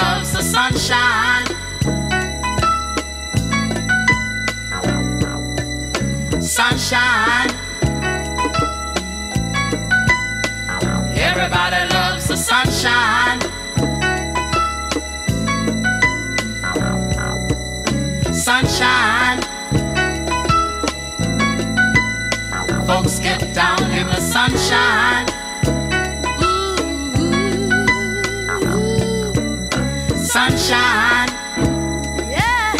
Loves the sunshine. Sunshine. Everybody loves the sunshine. Sunshine. Folks get down in the sunshine. Sunshine. Yeah.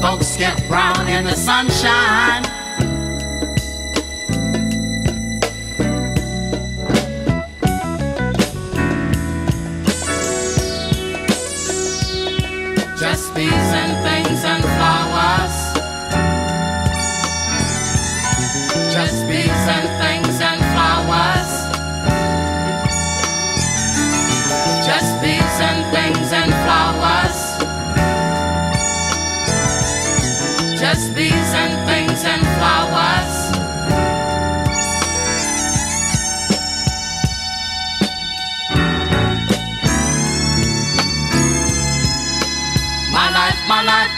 Folks get brown in the sunshine. Just bees and things and flowers. Just bees and things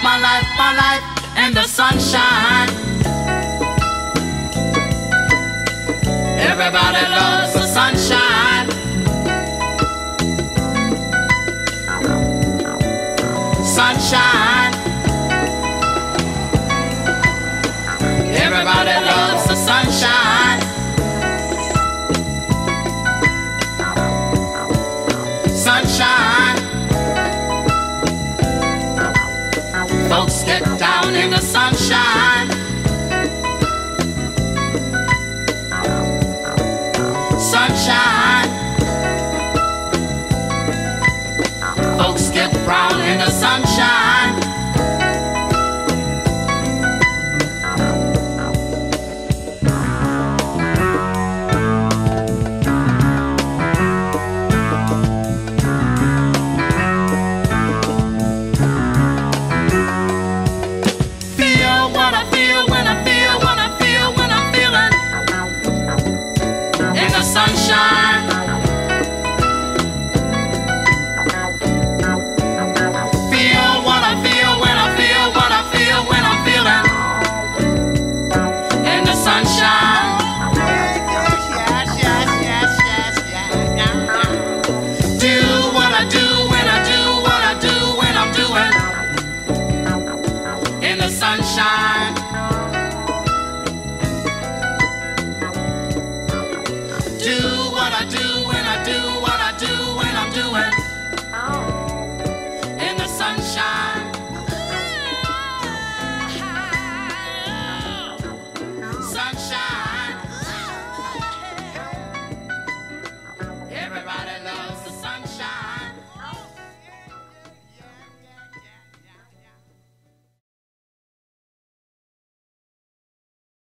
my life, my life, in the sunshine. Everybody loves the sunshine. Sunshine. Everybody loves the. Sunshine. Folks get down in the sunshine. sunshine.